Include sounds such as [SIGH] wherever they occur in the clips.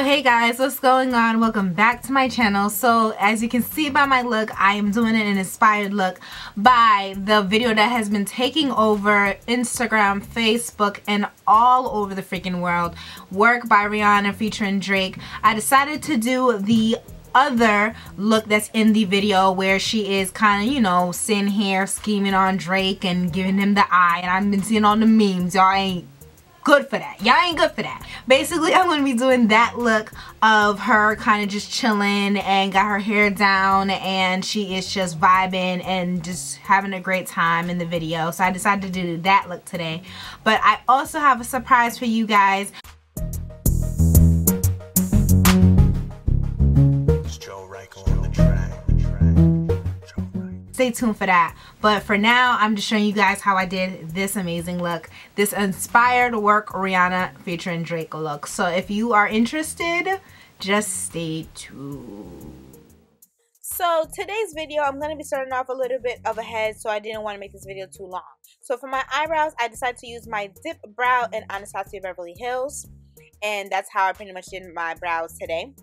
So hey guys, what's going on? Welcome back to my channel. So as you can see by my look, I am doing an inspired look by the video that has been taking over Instagram, Facebook, and all over the freaking world. Work by Rihanna featuring Drake. I decided to do the other look that's in the video where she is kind of, you know, sitting here scheming on Drake and giving him the eye. And I've been seeing all the memes. Y'all ain't good for that. Y'all ain't good for that. Basically, [LAUGHS] I'm going to be doing that look of her kind of just chilling and got her hair down and she is just vibing and just having a great time in the video. So I decided to do that look today. But I also have a surprise for you guys. Stay tuned for that. But for now, I'm just showing you guys how I did this amazing look. This inspired work Rihanna featuring Drake look. So if you are interested, just stay tuned. So today's video, I'm going to be starting off a little bit of a head, so I didn't want to make this video too long. So for my eyebrows, I decided to use my Dip Brow in Anastasia Beverly Hills. And that's how I pretty much did my brows today.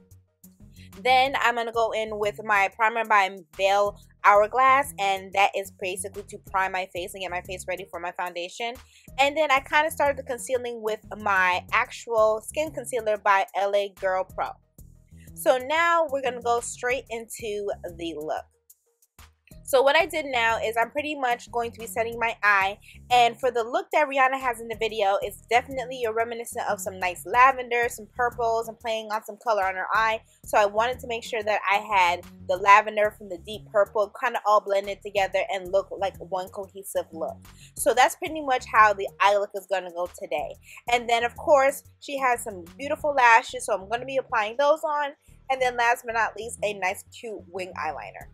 Then I'm going to go in with my primer by Veil Hourglass and that is basically to prime my face and get my face ready for my foundation. And then I kind of started the concealing with my actual skin concealer by LA Girl Pro. So now we're going to go straight into the look. So what I did now is I'm pretty much going to be setting my eye. And for the look that Rihanna has in the video, it's definitely a reminiscent of some nice lavender, some purples, and playing on some color on her eye. So I wanted to make sure that I had the lavender from the deep purple kind of all blended together and look like one cohesive look. So that's pretty much how the eye look is going to go today. And then of course, she has some beautiful lashes, so I'm going to be applying those on. And then last but not least, a nice cute wing eyeliner.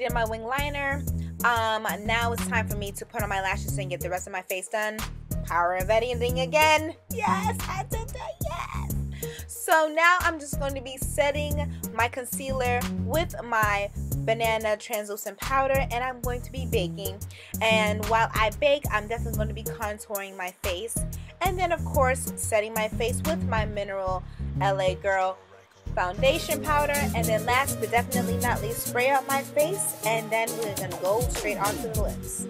Did my wing liner. Um, now it's time for me to put on my lashes and get the rest of my face done. Power of editing again. Yes, I did that, yes. So now I'm just going to be setting my concealer with my banana translucent powder and I'm going to be baking and while I bake I'm definitely going to be contouring my face and then of course setting my face with my mineral LA Girl foundation powder, and then last but definitely not least, spray out my face, and then we're gonna go straight onto the lips.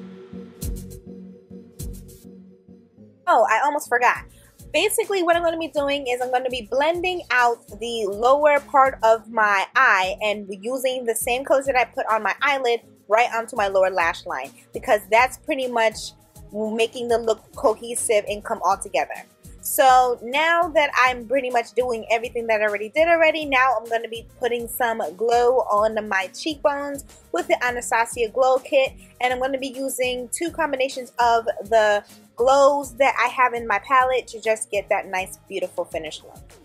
Oh, I almost forgot. Basically, what I'm going to be doing is I'm going to be blending out the lower part of my eye and using the same colors that I put on my eyelid right onto my lower lash line because that's pretty much making the look cohesive and come all together. So now that I'm pretty much doing everything that I already did already, now I'm going to be putting some glow on my cheekbones with the Anastasia Glow Kit. And I'm going to be using two combinations of the glows that I have in my palette to just get that nice beautiful finish look.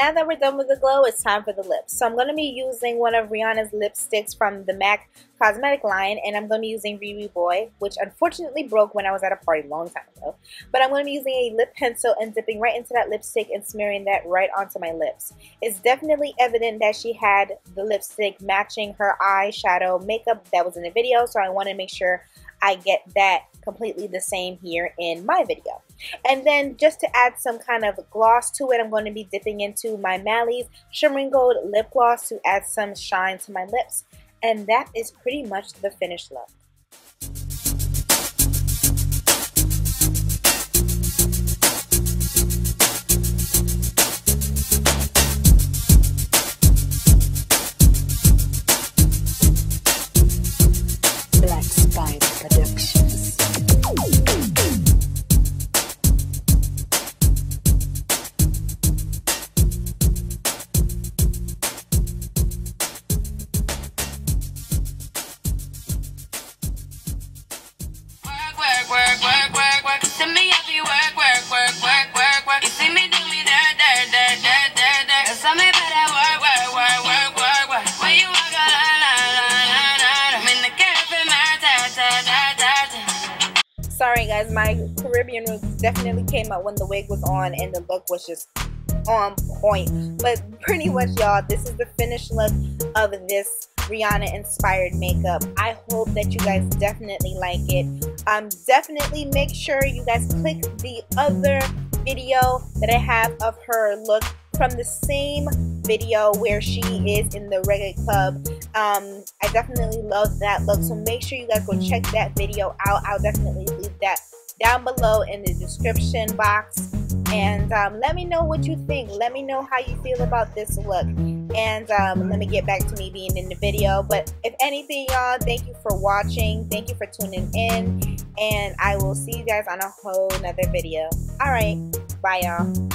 Now that we're done with the glow, it's time for the lips. So I'm going to be using one of Rihanna's lipsticks from the MAC cosmetic line and I'm going to be using Riri Boy, which unfortunately broke when I was at a party a long time ago. But I'm going to be using a lip pencil and dipping right into that lipstick and smearing that right onto my lips. It's definitely evident that she had the lipstick matching her eyeshadow makeup that was in the video, so I want to make sure I get that completely the same here in my video. And then just to add some kind of gloss to it, I'm going to be dipping into my Mally's Shimmering Gold Lip Gloss to add some shine to my lips. And that is pretty much the finished look. Sorry guys, my Caribbean roots definitely came out when the wig was on and the look was just on point. But pretty much y'all, this is the finished look of this Rihanna inspired makeup. I hope that you guys definitely like it. Um, definitely make sure you guys click the other video that I have of her look from the same video where she is in the reggae club. Um, I definitely love that look. So make sure you guys go check that video out. I'll definitely that down below in the description box. And um, let me know what you think. Let me know how you feel about this look. And um, let me get back to me being in the video. But if anything, y'all, thank you for watching. Thank you for tuning in. And I will see you guys on a whole nother video. All right. Bye, y'all.